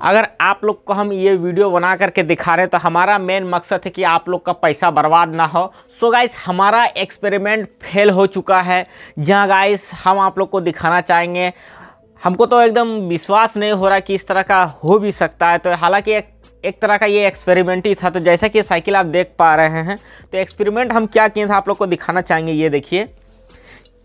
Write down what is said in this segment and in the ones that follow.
अगर आप लोग को हम ये वीडियो बना करके दिखा रहे हैं तो हमारा मेन मकसद है कि आप लोग का पैसा बर्बाद ना हो। सो so गाइस हमारा एक्सपेरिमेंट फेल हो चुका है। जहाँ गाइस हम आप लोग को दिखाना चाहेंगे, हमको तो एकदम विश्वास नहीं हो रहा कि इस तरह का हो भी सकता है। तो हालाँकि एक एक तरह का ये एक्सपेरिमेंट ही था। तो जैसा कि साइकिल आप देख पा रहे हैं तो एक्सपेरिमेंट हम क्या किए थे, आप लोग को दिखाना चाहेंगे, ये देखिए।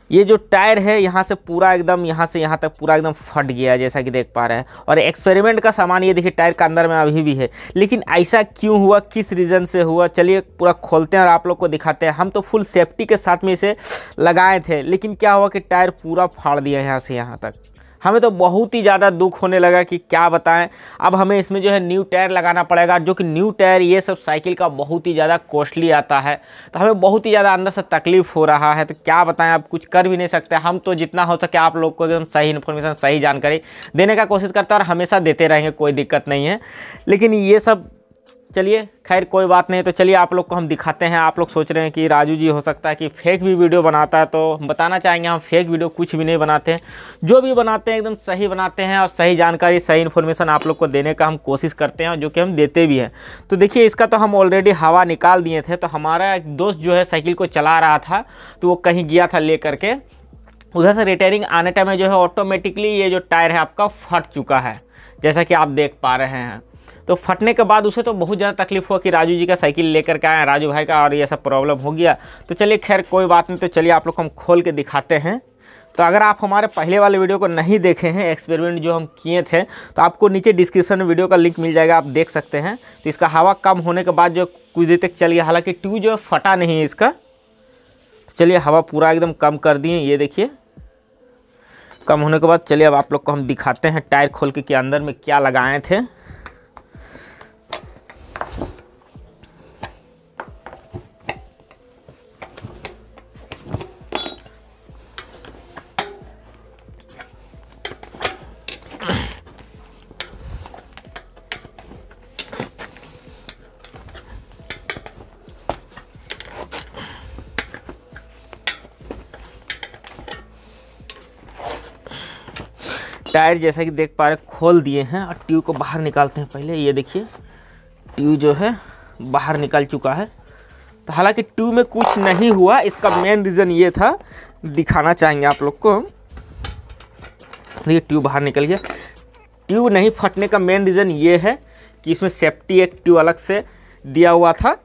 ये जो टायर है, यहाँ से पूरा एकदम, यहाँ से यहाँ तक पूरा एकदम फट गया है जैसा कि देख पा रहे हैं। और एक्सपेरिमेंट का सामान ये देखिए, टायर का अंदर में अभी भी है। लेकिन ऐसा क्यों हुआ? किस रीज़न से हुआ? चलिए, पूरा खोलते हैं और आप लोग को दिखाते हैं। हम तो फुल सेफ्टी के साथ में इसे लगाए थे, लेकिन क्या हुआ कि टायर पूरा फाड़ दिया यहाँ से यहाँ तक? हमें तो बहुत ही ज़्यादा दुख होने लगा कि क्या बताएँ। अब हमें इसमें जो है न्यू टायर लगाना पड़ेगा, जो कि न्यू टायर ये सब साइकिल का बहुत ही ज़्यादा कॉस्टली आता है। तो हमें बहुत ही ज़्यादा अंदर से तकलीफ़ हो रहा है। तो क्या बताएँ, आप कुछ कर भी नहीं सकते। हम तो जितना हो सके आप लोग को एकदम सही इन्फॉर्मेशन सही जानकारी देने का कोशिश करते हैं और हमेशा देते रहेंगे, कोई दिक्कत नहीं है। लेकिन ये सब चलिए, खैर, कोई बात नहीं तो चलिए आप लोग को हम दिखाते हैं। आप लोग सोच रहे हैं कि राजू जी हो सकता है कि फेक भी वीडियो बनाता है तो बताना चाहेंगे, हम फेक वीडियो कुछ भी नहीं बनाते हैं। जो भी बनाते हैं, एकदम सही बनाते हैं और सही जानकारी, सही इन्फॉर्मेशन आप लोग को देने का हम कोशिश करते हैं जो कि हम देते भी हैं। तो देखिए, इसका तो हम ऑलरेडी हवा निकाल दिए थे तो हमारा एक दोस्त जो है साइकिल को चला रहा था तो वो कहीं गया था ले करके उधर से रिटेयरिंग आने टाइम में जो है ऑटोमेटिकली ये जो टायर है, आपका फट चुका है, जैसा कि आप देख पा रहे हैं। तो फटने के बाद उसे तो बहुत ज़्यादा तकलीफ़ हुआ कि राजू जी का साइकिल लेकर के आए राजू भाई का, और ये सब प्रॉब्लम हो गया। तो चलिए, खैर, कोई बात नहीं तो चलिए आप लोग को हम खोल के दिखाते हैं। तो अगर आप हमारे पहले वाले वीडियो को नहीं देखे हैं, एक्सपेरिमेंट जो हम किए थे तो आपको नीचे डिस्क्रिप्शन में वीडियो का लिंक मिल जाएगा, आप देख सकते हैं। तो इसका हवा कम होने के बाद जो कुछ देर तक चल गया हालाँकि ट्यूब जो फटा नहीं है इसका। तो चलिए, हवा पूरा एकदम कम कर दिए, ये देखिए। कम होने के बाद चलिए, अब आप लोग को हम दिखाते हैं टायर खोल के कि अंदर में क्या लगाए थे। टायर जैसा कि देख पा रहे खोल दिए हैं और ट्यूब को बाहर निकालते हैं पहले। ये देखिए, ट्यूब जो है, बाहर निकल चुका है। तो हालाँकि ट्यूब में कुछ नहीं हुआ, इसका मेन रीज़न ये था, दिखाना चाहेंगे आप लोग को देखिए, ट्यूब बाहर निकल गया। ट्यूब नहीं फटने का मेन रीज़न ये है कि इसमें सेफ्टी एक ट्यूब अलग से दिया हुआ था।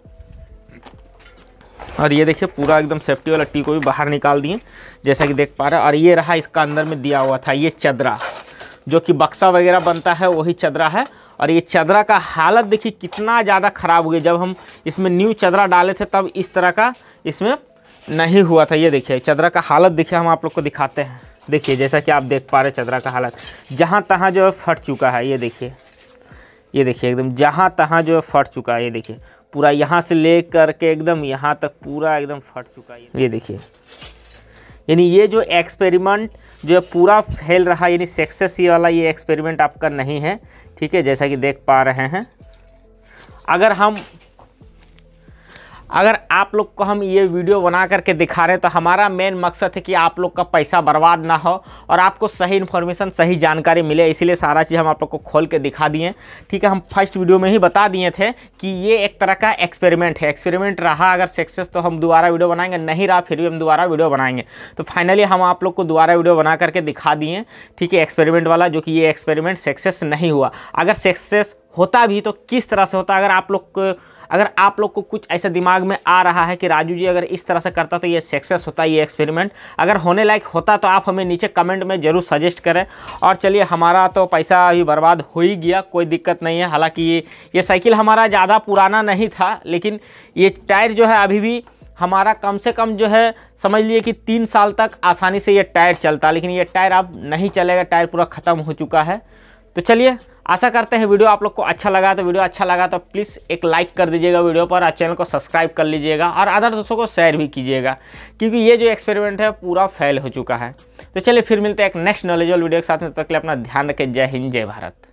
और ये देखिए, पूरा एकदम सेफ्टी वाला टी को भी बाहर निकाल दिए, जैसा कि देख पा रहे और ये रहा इसका अंदर में दिया हुआ था, ये चदरा। जो कि बक्सा वगैरह बनता है, वही चदरा है। और ये चदरा का हालत देखिए, कितना ज़्यादा ख़राब हो गया। जब हम इसमें न्यू चदरा डाले थे, तब इस तरह का इसमें नहीं हुआ था। ये देखिए, चदरा का हालत देखिए, हम आप लोग को दिखाते हैं। देखिए, जैसा कि आप देख पा रहे चदरा का हालत। जहाँ तहाँ जो है फट चुका है, ये देखिए। ये देखिए, एकदम जहाँ तहाँ जो है फट चुका है, ये देखिए। पूरा यहाँ से ले करके एकदम यहाँ तक पूरा एकदम फट चुका है। ये देखिए। यानी ये जो एक्सपेरिमेंट जो है पूरा फैल रहा यानी सक्सेस ये वाला ये एक्सपेरिमेंट आपका नहीं है, ठीक है? जैसा कि देख पा रहे हैं। अगर हम अगर आप लोग को हम ये वीडियो बना करके दिखा रहे हैं तो हमारा मेन मकसद है कि आप लोग का पैसा बर्बाद ना हो और आपको सही इन्फॉर्मेशन सही जानकारी मिले। इसीलिए सारा चीज़ हम आप लोग को खोल के दिखा दिए ठीक है, हम फ़र्स्ट वीडियो में ही बता दिए थे कि ये एक तरह का एक्सपेरिमेंट है। एक्सपेरिमेंट रहा, अगर सक्सेस तो हम दोबारा वीडियो बनाएँगे, नहीं रहा, फिर भी हम दोबारा वीडियो बनाएँगे। तो फाइनली हम आप लोग को दोबारा वीडियो बना करके दिखा दिए ठीक है एक्सपेरिमेंट वाला, जो कि ये एक्सपेरिमेंट सक्सेस नहीं हुआ। अगर सक्सेस होता भी तो किस तरह से होता अगर आप लोग अगर आप लोग को कुछ ऐसा दिमाग में आ रहा है कि राजू जी अगर इस तरह से करता तो ये सक्सेस होता, ये एक्सपेरिमेंट अगर होने लायक होता तो आप हमें नीचे कमेंट में ज़रूर सजेस्ट करें। और चलिए, हमारा तो पैसा अभी बर्बाद हो ही गया, कोई दिक्कत नहीं है। हालाँकि ये ये साइकिल हमारा ज़्यादा पुराना नहीं था, लेकिन ये टायर जो है अभी भी हमारा कम से कम जो है, समझ लिए कि तीन साल तक आसानी से ये टायर चलता, लेकिन ये टायर अब नहीं चलेगा टायर पूरा ख़त्म हो चुका है। तो चलिए, आशा करते हैं वीडियो आप लोग को अच्छा लगा तो वीडियो अच्छा लगा तो प्लीज़ एक लाइक कर दीजिएगा वीडियो पर और चैनल को सब्सक्राइब कर लीजिएगा और अदर दोस्तों को शेयर भी कीजिएगा, क्योंकि ये जो एक्सपेरिमेंट है पूरा फेल हो चुका है। तो चलिए, फिर मिलते हैं एक नेक्स्ट नॉलेजल वीडियो के साथ में तक अपना ध्यान रखें। जय हिंद, जय भारत।